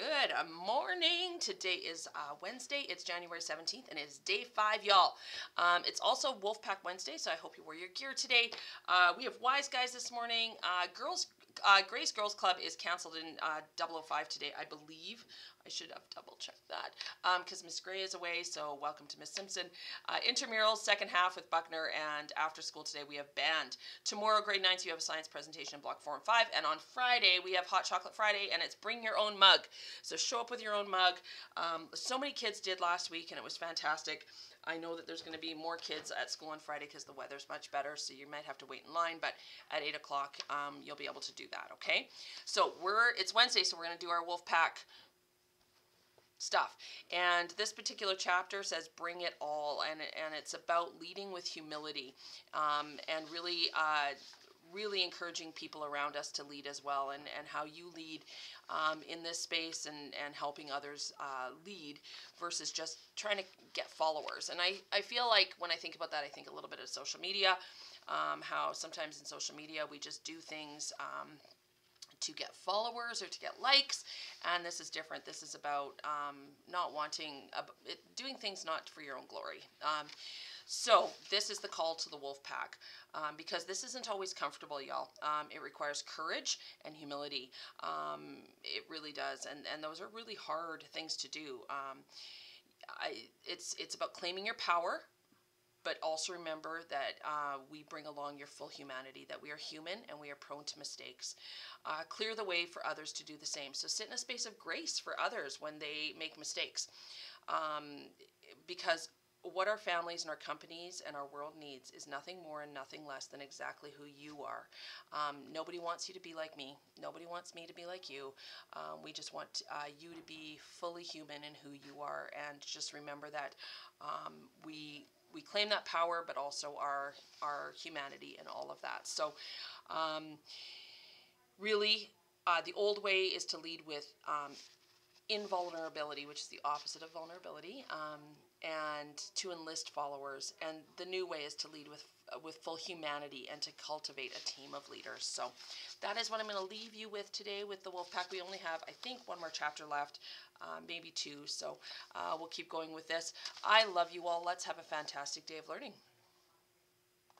Good morning. Today is uh, Wednesday. It's January 17th and it's day five, y'all. Um, it's also Wolfpack Wednesday, so I hope you wear your gear today. Uh, we have Wise Guys this morning. Uh, girls, uh, Grace Girls Club is canceled in uh, 005 today, I believe. I should have double checked that because um, Miss Gray is away. So welcome to Miss Simpson. Uh, intramurals second half with Buckner, and after school today we have band. Tomorrow, grade ninth, you have a science presentation in Block Four and Five, and on Friday we have Hot Chocolate Friday, and it's bring your own mug. So show up with your own mug. Um, so many kids did last week, and it was fantastic. I know that there's going to be more kids at school on Friday because the weather's much better, so you might have to wait in line. But at eight o'clock, um, you'll be able to do that. Okay. So we're it's Wednesday, so we're going to do our Wolf Pack stuff. And this particular chapter says, "Bring it all," and and it's about leading with humility, um, and really. Uh, really encouraging people around us to lead as well and, and how you lead um, in this space and, and helping others uh, lead versus just trying to get followers. And I, I feel like when I think about that, I think a little bit of social media, um, how sometimes in social media we just do things um, to get followers or to get likes, and this is different. This is about um, not wanting, uh, doing things not for your own glory. Um, so this is the call to the wolf pack um, because this isn't always comfortable, y'all. Um, it requires courage and humility. Um, it really does, and and those are really hard things to do. Um, I, it's it's about claiming your power but also remember that uh, we bring along your full humanity, that we are human and we are prone to mistakes. Uh, clear the way for others to do the same. So sit in a space of grace for others when they make mistakes. Um, because what our families and our companies and our world needs is nothing more and nothing less than exactly who you are. Um, nobody wants you to be like me. Nobody wants me to be like you. Um, we just want uh, you to be fully human in who you are. And just remember that um, we we claim that power, but also our our humanity and all of that. So, um, really, uh, the old way is to lead with um, invulnerability, which is the opposite of vulnerability, um, and to enlist followers. And the new way is to lead with with full humanity and to cultivate a team of leaders. So that is what I'm going to leave you with today with the Wolfpack. We only have, I think, one more chapter left, uh, maybe two. So uh, we'll keep going with this. I love you all. Let's have a fantastic day of learning.